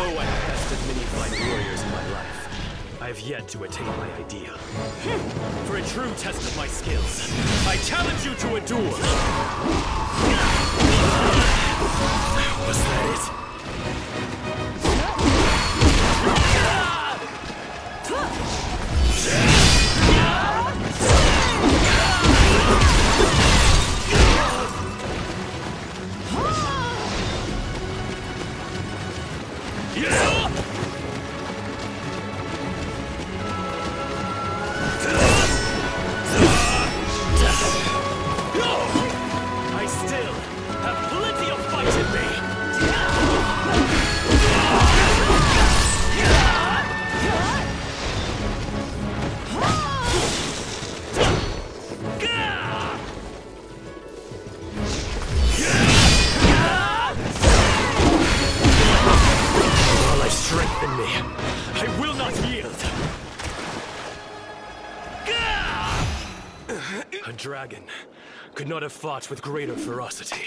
Though I have bested many fine warriors in my life, I have yet to attain my ideal. Hmm. For a true test of my skills, I challenge you to a duel! A dragon could not have fought with greater ferocity.